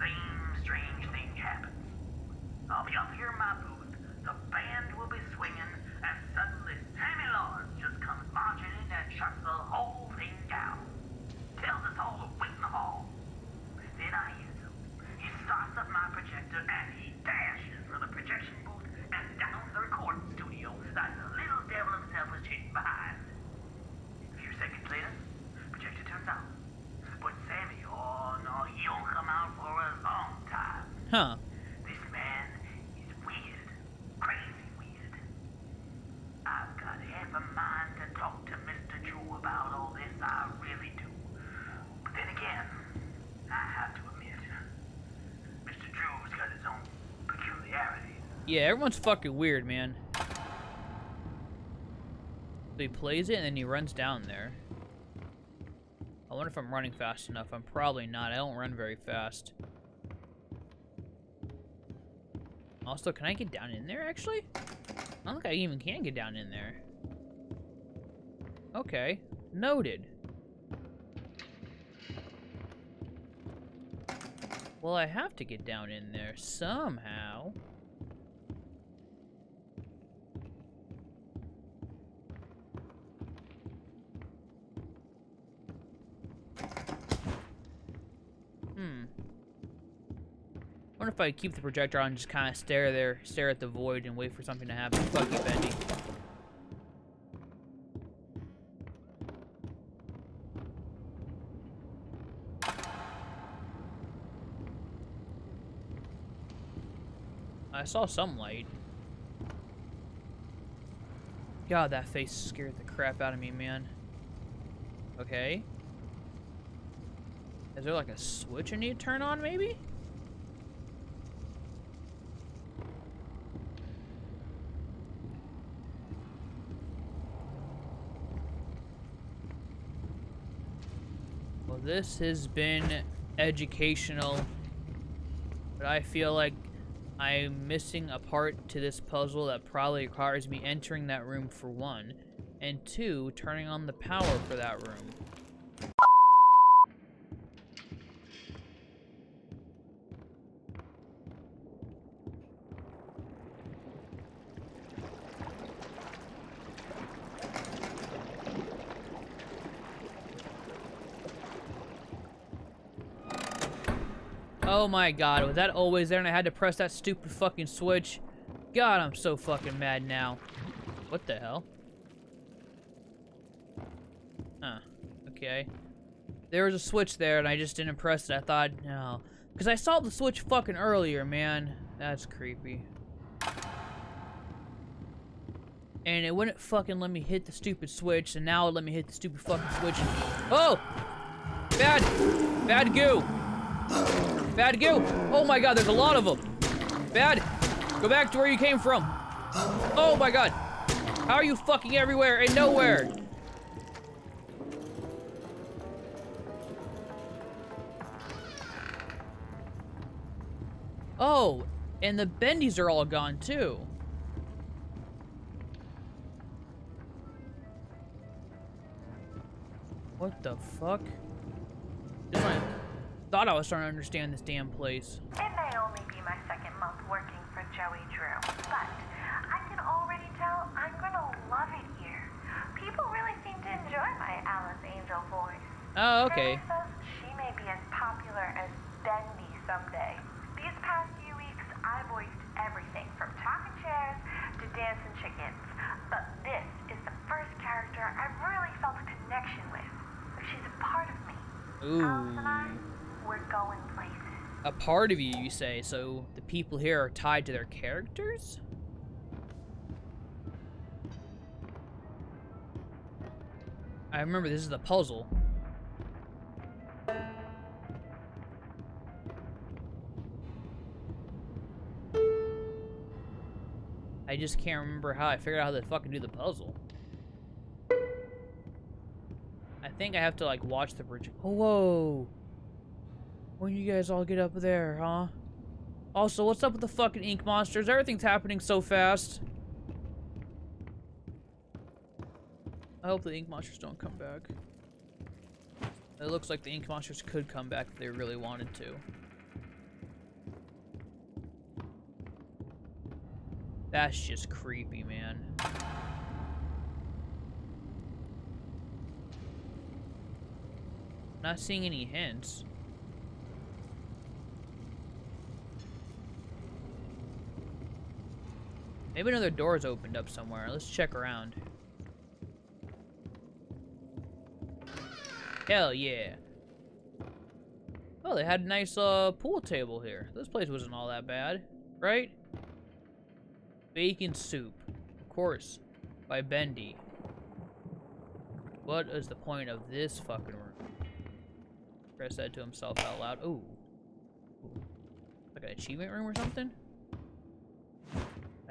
same strange thing happens. I'll be up here in my booth, the band will be swinging, and suddenly Sammy Lawrence just comes marching in and shuts the whole thing down. Tells us all to wait in the hall. Then I hear him. He starts up my projector and he dashes for the projection booth and down to the recording studio like the little devil himself was chasing behind. A few seconds later, projector turns on. But Sammy, oh no, he don't come out for a long time. Huh. This man is weird. Crazy weird. I've got half a mind to talk to Mr. Drew about all this, I really do. But then again, I have to admit, Mr. Drew's got his own peculiarities. Yeah, everyone's fucking weird, man. So he plays it and then he runs down there. I wonder if I'm running fast enough. I'm probably not. I don't run very fast. Also, can I get down in there, actually? I don't think I even can get down in there. Okay. Noted. Well, I have to get down in there somehow. Wonder if I keep the projector on and just kind of stare there, stare at the void and wait for something to happen. Fuck you, Bendy. I saw some light. God, that face scared the crap out of me, man. Okay. Is there like a switch I need to turn on, maybe? This has been educational, but I feel like I'm missing a part to this puzzle that probably requires me entering that room for one, and two, turning on the power for that room. Oh my god, was that always there and I had to press that stupid fucking switch? God, I'm so fucking mad now. What the hell? Huh. Okay. There was a switch there and I just didn't press it. I thought, no. Because I saw the switch fucking earlier, man. That's creepy. And it wouldn't fucking let me hit the stupid switch, and now it let me hit the stupid fucking switch. Oh! Bad! Bad goo! Bad goo! Oh my god, there's a lot of them! Bad! Go back to where you came from! Oh my god! How are you fucking everywhere and nowhere? Oh, and the bendies are all gone too. What the fuck? Thought I was starting to understand this damn place. It may only be my second month working for Joey Drew, but I can already tell I'm gonna love it here. People really seem to enjoy my Alice Angel voice. Oh, okay. Says she may be as popular as Bendy someday. These past few weeks, I voiced everything from talking chairs to dancing chickens, but this is the first character I've really felt a connection with. She's a part of me. Alice and I, A part of you, you say, so the people here are tied to their characters? I remember this is the puzzle. I just can't remember how I figured out how to fucking do the puzzle. I think I have to like watch the bridge. Oh, whoa! When you guys all get up there, huh? Also, what's up with the fucking ink monsters? Everything's happening so fast. I hope the ink monsters don't come back. It looks like the ink monsters could come back if they really wanted to. That's just creepy, man. Not seeing any hints. Maybe another door's opened up somewhere. Let's check around. Hell yeah. Oh, they had a nice uh, pool table here. This place wasn't all that bad, right? Bacon soup. Of course. By Bendy. What is the point of this fucking room? Chris said to himself out loud. Ooh. Ooh. Like an achievement room or something?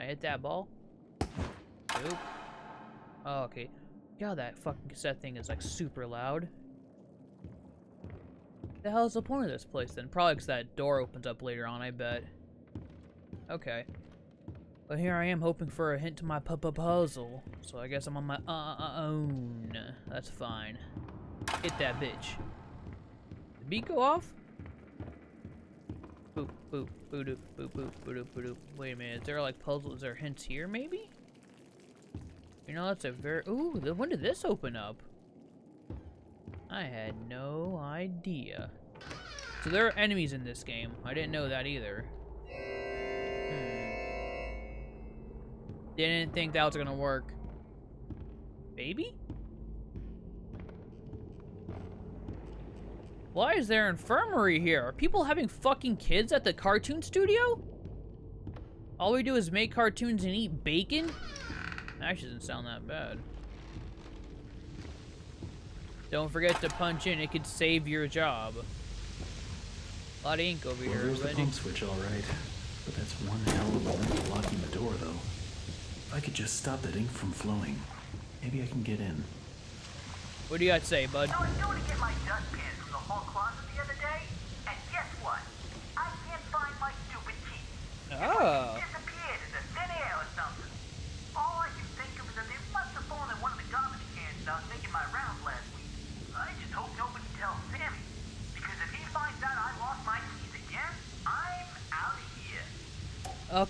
I hit that ball? Nope. Oh, okay. God, that fucking cassette thing is like super loud. The hell is the point of this place then? Probably because that door opens up later on, I bet. Okay. But here I am hoping for a hint to my pu puzzle. So I guess I'm on my uh, uh, own. That's fine. Hit that bitch. Did beat go off? Boop, boop, boop, boop, boop, boop, boop. Wait a minute, is there like puzzles or hints here maybe? You know, that's a very... Ooh, when did this open up? I had no idea. So there are enemies in this game. I didn't know that either. Hmm. Didn't think that was gonna work. Baby? Why is there an infirmary here? Are people having fucking kids at the cartoon studio? All we do is make cartoons and eat bacon? That actually doesn't sound that bad. Don't forget to punch in. It could save your job. A lot of ink over well, here. There's the pump switch, all right. But that's one hell of a length blocking the door, though. If I could just stop that ink from flowing, maybe I can get in. What do you got to say, bud? So I was going to get my dustpan from the hall closet the other day, and guess what? I can't find my stupid key. Oh. It disappeared into thin air or something. All I can think of is that they must have fallen in one of the garbage cans I was making my rounds last week. I just hope nobody tells Sammy, because if he finds out I lost my keys again, I'm out of here.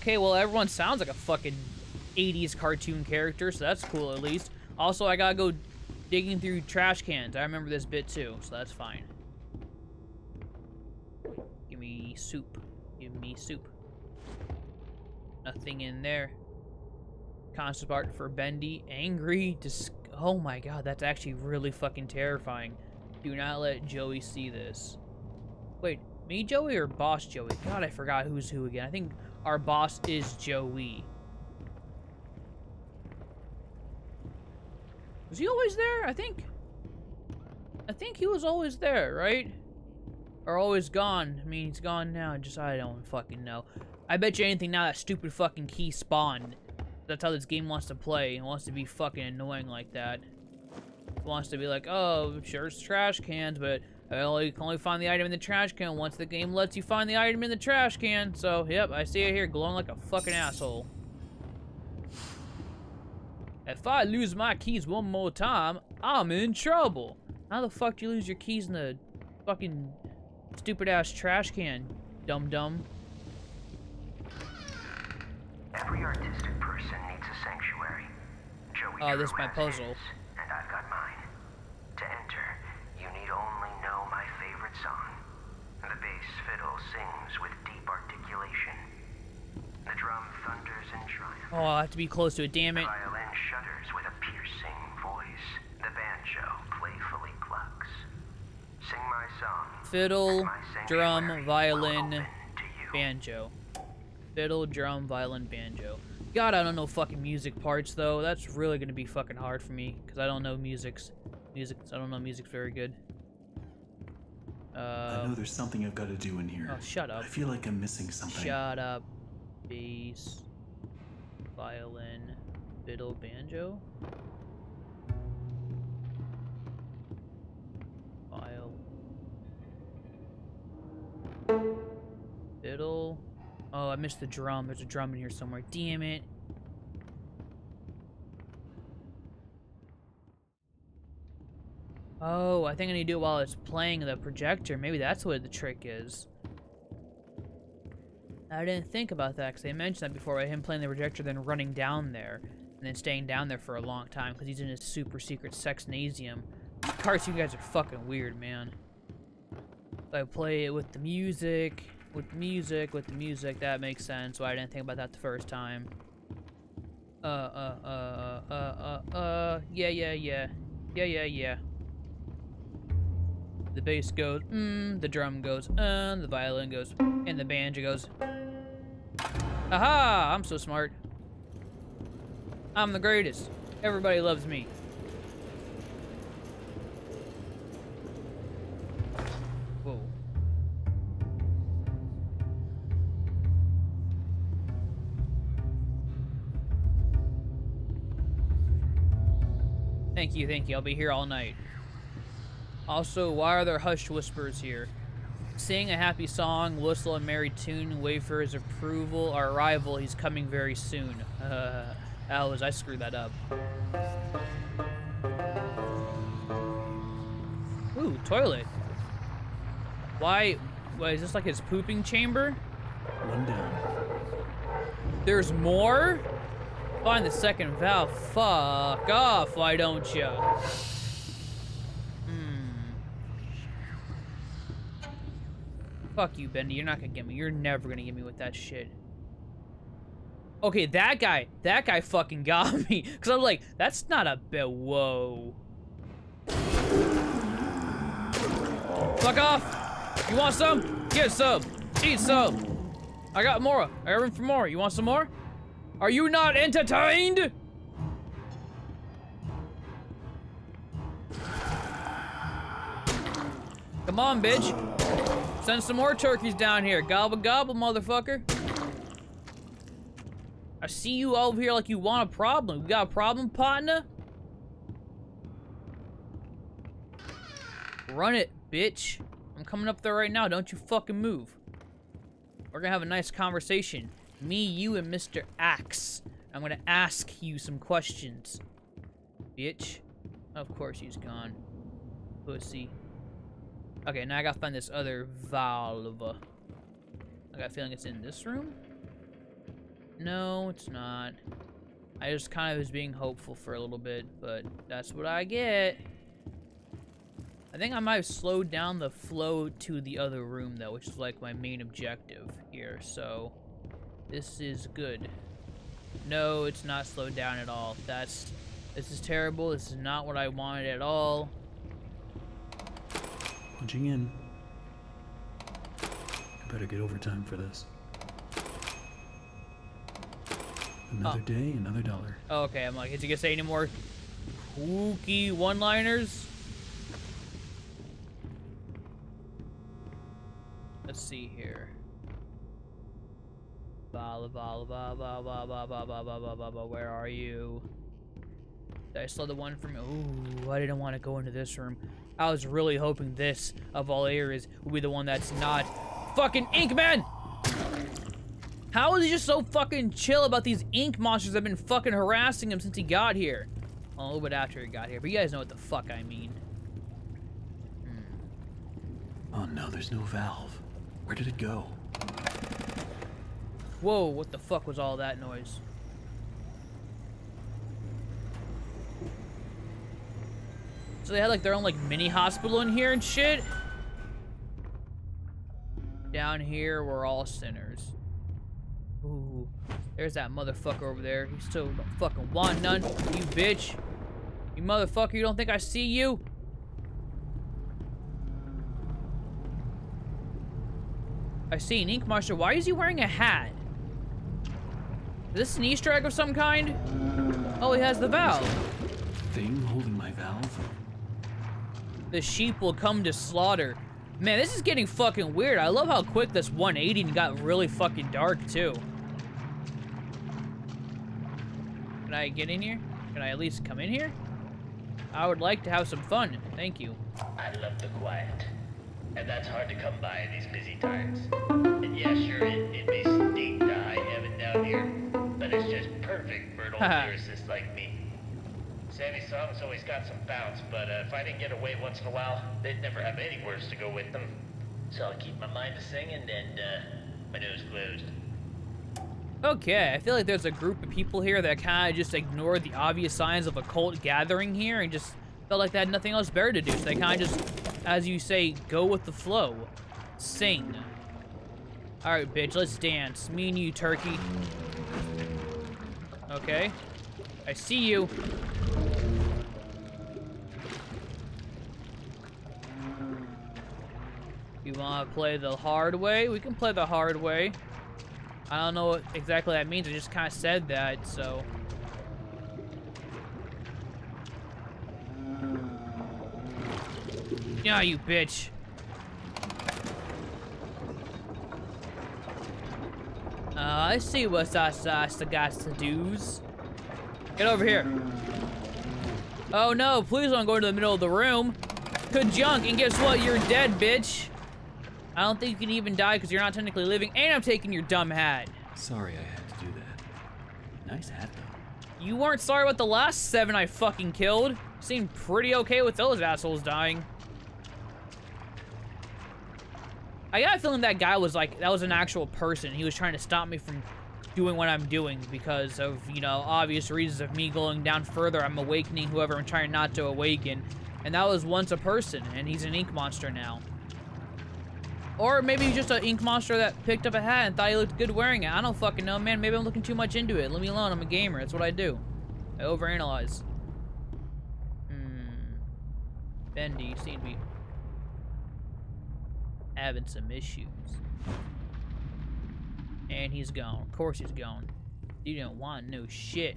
Okay, well, everyone sounds like a fucking 80s cartoon character, so that's cool at least. Also, I gotta go digging through trash cans. I remember this bit too, so that's fine. Give me soup. Give me soup. Nothing in there. Concept art for Bendy. Angry. Dis oh my god, that's actually really fucking terrifying. Do not let Joey see this. Wait, me Joey or boss Joey? God, I forgot who's who again. I think our boss is Joey. Was he always there? I think... I think he was always there, right? Or always gone. I mean, he's gone now. Just, I don't fucking know. I bet you anything now that stupid fucking key spawned. That's how this game wants to play. It wants to be fucking annoying like that. It wants to be like, oh, sure it's trash cans, but I only can only find the item in the trash can once the game lets you find the item in the trash can. So, yep, I see it here glowing like a fucking asshole. If I lose my keys one more time, I'm in trouble. How the fuck do you lose your keys in the fucking stupid ass trash can, dum dum? Every artistic person needs a sanctuary. Joey Oh, this is my puzzle. his, and I've got mine. To enter, you need only know my favorite song. The bass fiddle sings with deep articulation. The drum thunders in triumph. Oh, I have to be close to it, damn it. violin shudders with a piercing voice. The banjo playfully clucks. Sing my song. Fiddle, drum, violin, open to you. banjo. Fiddle, drum, violin, banjo. God, I don't know fucking music parts though. That's really gonna be fucking hard for me because I don't know music's music. I don't know music very good. I Uh, know there's something I've got to do in here. oh, shut up. I feel like I'm missing something. Shut up. Bass, violin, fiddle, banjo. I missed the drum. There's a drum in here somewhere. Damn it. Oh, I think I need to do it while it's playing the projector. Maybe that's what the trick is. I didn't think about that because they mentioned that before him playing the projector, then running down there, and then staying down there for a long time because he's in his super secret sexnasium. Cartoon guys are fucking weird, man. I play it with the music, with music, with the music. That makes sense. Why I didn't think about that the first time. Uh, uh, uh, uh, uh, uh, yeah, yeah, yeah. Yeah, yeah, yeah. The bass goes, mm, the drum goes, uh, the violin goes, and the banjo goes. Aha! I'm so smart. I'm the greatest. Everybody loves me. Thank you, thank you. I'll be here all night. Also, why are there hushed whispers here? Sing a happy song, whistle a merry tune, wait for his approval, our arrival, he's coming very soon. Uh, Alice, I screwed that up. Ooh, toilet. Why, why, is this like his pooping chamber? One down. There's more? Find the second valve. Fuck off, why don't you? Hmm. Fuck you, Bendy. You're not gonna get me. You're never gonna get me with that shit. Okay, that guy, that guy fucking got me. Cause I'm like, that's not a bit. Whoa. Fuck off. You want some? Get some. Eat some. I got more. I got room for more. You want some more? Are you not entertained? Come on, bitch. Send some more turkeys down here. Gobble gobble, motherfucker. I see you over here like you want a problem. You got a problem, partner? Run it, bitch. I'm coming up there right now. Don't you fucking move. We're gonna have a nice conversation. Me, you, and Mr. Axe. I'm gonna ask you some questions. Bitch. Of course he's gone. Pussy. Okay, now I gotta find this other valve. I got a feeling it's in this room? No, it's not. I just kind of was being hopeful for a little bit, but that's what I get. I think I might have slowed down the flow to the other room, though, which is like my main objective here, so this is good. No, it's not slowed down at all. That's, this is terrible. This is not what I wanted at all. Punching in. I better get overtime for this. Another Oh. day, another dollar. Oh, okay, I'm like, is he gonna say any more kooky one-liners? Let's see here. Ba ba ba ba ba ba ba ba ba ba ba ba ba. Where are you? I saw the one from? Ooh, I didn't want to go into this room. I was really hoping this, of all areas, would be the one that's not fucking Inkman. How is he just so fucking chill about these ink monsters that have been fucking harassing him since he got here? Well, a little bit after he got here, but you guys know what the fuck I mean. Oh no, there's no valve. Where did it go? Whoa, what the fuck was all that noise? So they had like their own like mini hospital in here and shit? Down here, we're all sinners. Ooh, there's that motherfucker over there. He still don't fucking want none. You bitch. You motherfucker, you don't think I see you? I see an ink monster. Why is he wearing a hat? Is this an Easter egg of some kind? Oh, he has the valve. Thing holding my valve? The sheep will come to slaughter. Man, this is getting fucking weird. I love how quick this 180 got really fucking dark, too. Can I get in here? Can I at least come in here? I would like to have some fun. Thank you. I love the quiet. And that's hard to come by in these busy times. Old lyricist like me. Sammy's songs always got some bounce, but uh, if I didn't get away once in a while, they'd never have any words to go with them. So I'll keep my mind to singing and uh, Windows closed. Okay, I feel like there's a group of people here that kind of just ignored the obvious signs of a cult gathering here and just felt like they had nothing else better to do. So they kind of just, as you say, go with the flow. Sing. Alright, bitch, let's dance. Me and you, turkey. Okay. I see you. You want to play the hard way? We can play the hard way. I don't know what exactly that means. I just kind of said that, so. Yeah, you bitch. Uh, I see what's us, us, the guys to do's. Get over here. Oh no, please don't go into the middle of the room. Could junk, and guess what? You're dead, bitch. I don't think you can even die because you're not technically living, and I'm taking your dumb hat. Sorry I had to do that. Nice hat, though. You weren't sorry about the last seven I fucking killed. Seemed pretty okay with those assholes dying. I got a feeling that guy was like, that was an actual person. He was trying to stop me from doing what I'm doing because of, you know, obvious reasons of me going down further. I'm awakening whoever I'm trying not to awaken. And that was once a person, and he's an ink monster now. Or maybe he's just an ink monster that picked up a hat and thought he looked good wearing it. I don't fucking know, man. Maybe I'm looking too much into it. Let me alone. I'm a gamer. That's what I do. I overanalyze. Hmm. Bendy seemed to be having some issues. And he's gone. Of course he's gone. You don't want no shit.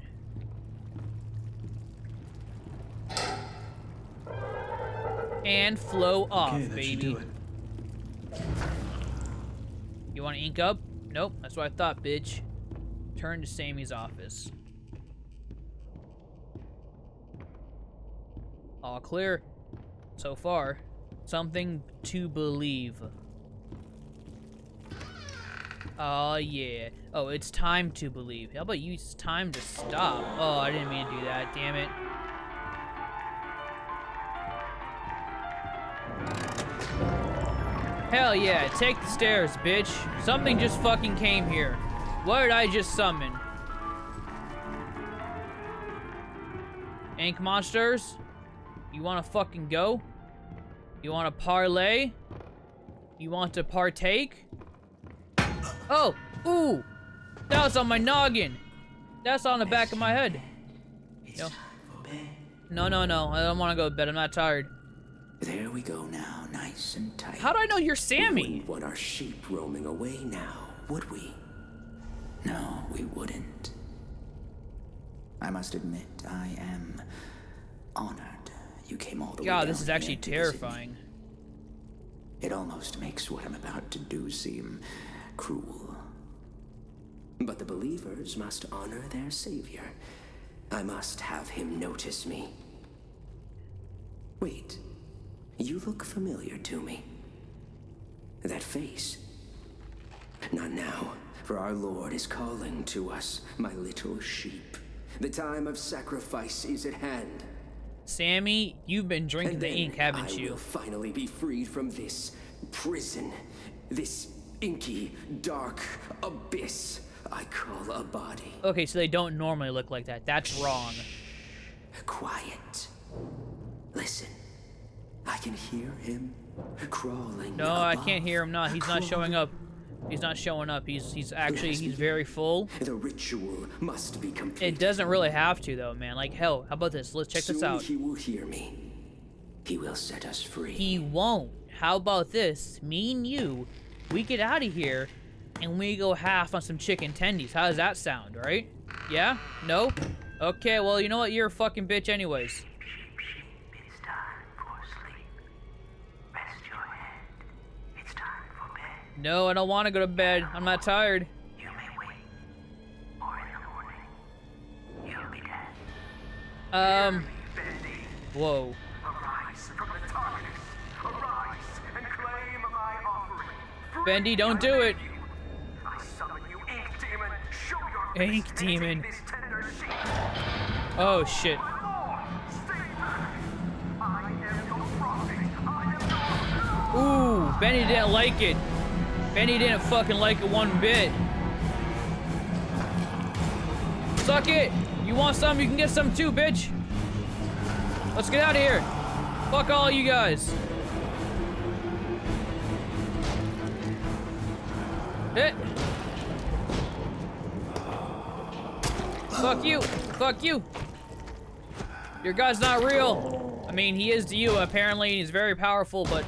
And flow off, okay, baby. You want to ink up? Nope, that's what I thought, bitch. Turn to Sammy's office. All clear. So far. Something to believe. Oh, yeah. Oh, it's time to believe. How about you, it's time to stop? Oh, I didn't mean to do that, damn it. Hell yeah, take the stairs, bitch. Something just fucking came here. What did I just summon? Ink monsters? You wanna fucking go? You wanna parlay? You want to partake? Oh! Ooh! That was on my noggin! That's on the back of my head. Yo. No, no, no. I don't want to go to bed. I'm not tired. There we go now, nice and tight. How do I know you're We Sammy? wouldn't want our sheep roaming away now, would we? No, we wouldn't. I must admit, I am honored you came all the way God, this is actually here to visit me. terrifying. It almost makes what I'm about to do seem cruel. But the believers must honor their savior. I must have him notice me. Wait, you look familiar to me. That face. Not now, for our Lord is calling to us, my little sheep. The time of sacrifice is at hand. Sammy, you've been drinking the ink, haven't I you? will finally be freed from this prison, this inky, dark abyss I call a body. Okay, so they don't normally look like that. That's wrong. Quiet. Listen. I can hear him crawling. No, I can't hear him. Not. He's not showing up. He's not showing up. He's he's actually he's very full. The ritual must be complete. It doesn't really have to though, man. Like hell, how about this? Let's check this out. He will hear me. He will set us free. He won't. How about this? Me and you, we get out of here, and we go half on some chicken tendies. How does that sound, right? Yeah? No? Okay, well, you know what? You're a fucking bitch anyways. No, I don't want to go to bed. I'm not tired. You may wait. Or in the morning, you'll be dead. Um, whoa. arise from the darkness. Arise and claim my offering. Free Bendy, don't do it. you. I summon you, Ink Demon. Show your Ink Demon. take This tender sheep. Oh, shit. Lord, stay back. I am your prophet. I am your Ooh, Benny didn't like it. Benny didn't fucking like it one bit. Suck it! You want some, you can get some too, bitch! Let's get out of here! Fuck all you guys! Hit! Fuck you! Fuck you! Your guy's not real! I mean, he is to you, apparently, he's very powerful, but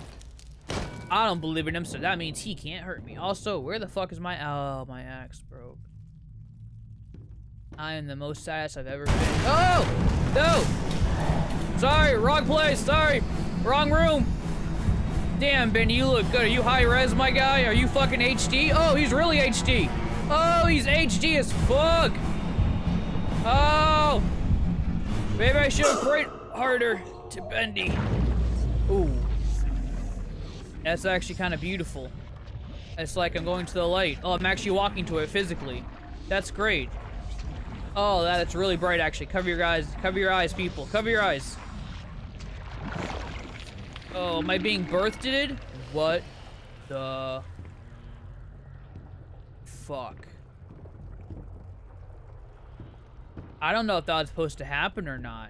I don't believe in him, so that means he can't hurt me. Also, where the fuck is my- Oh, my axe broke. I am the most saddest I've ever been. Oh! No! Sorry, wrong place, sorry! Wrong room! Damn, Benny, you look good. Are you high res, my guy? Are you fucking HD? Oh, he's really HD! Oh, he's HD as fuck! Oh! Maybe I should have prayed harder to Bendy. Ooh. That's actually kind of beautiful. It's like I'm going to the light. Oh, I'm actually walking to it physically. That's great. Oh, that's really bright, actually. Cover your eyes. Cover your eyes, people. Cover your eyes. Oh, am I being birthed? What the fuck? I don't know if that was supposed to happen or not.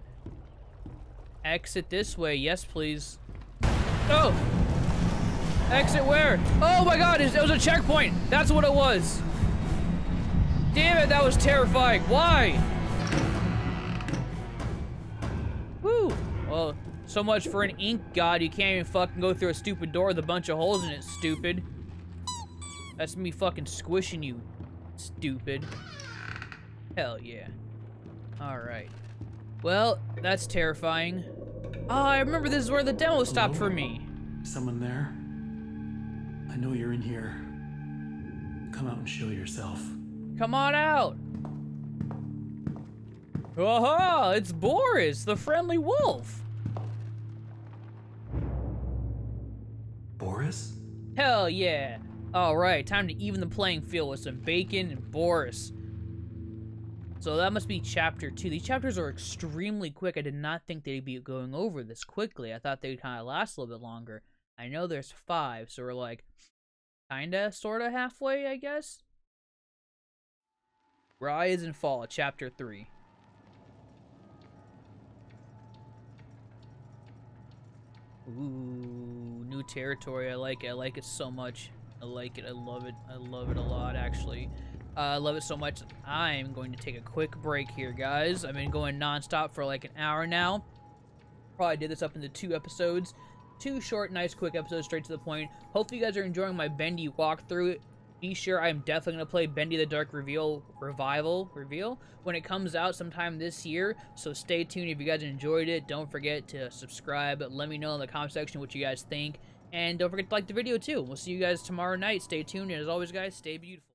Exit this way. Yes, please. Oh! Exit where? Oh my god, it was a checkpoint. That's what it was. Damn it, that was terrifying. Why? Woo. Well, so much for an ink god. You can't even fucking go through a stupid door with a bunch of holes in it, stupid. That's me fucking squishing you, stupid. Hell yeah. Alright. Well, that's terrifying. Oh, I remember this is where the demo stopped Hello? for me. Someone there? I know you're in here. Come out and show yourself. Come on out. Aha! It's Boris, the friendly wolf. Boris? Hell yeah. Alright, time to even the playing field with some bacon and Boris. So that must be chapter two. These chapters are extremely quick. I did not think they'd be going over this quickly. I thought they'd kind of last a little bit longer. I know there's five, so we're like, kinda, sorta halfway, I guess? Rise and Fall, chapter three. Ooh, new territory. I like it. I like it so much. I like it. I love it. I love it a lot, actually. Uh, I love it so much. I'm going to take a quick break here, guys. I've been going nonstop for like an hour now. Probably did this up into two episodes. Two short, nice, quick episodes, straight to the point. Hopefully you guys are enjoying my Bendy walkthrough. Be sure I'm definitely going to play Bendy the Dark Reveal Revival Reveal when it comes out sometime this year. So stay tuned if you guys enjoyed it. Don't forget to subscribe. Let me know in the comment section what you guys think. And don't forget to like the video too. We'll see you guys tomorrow night. Stay tuned. And as always, guys, stay beautiful.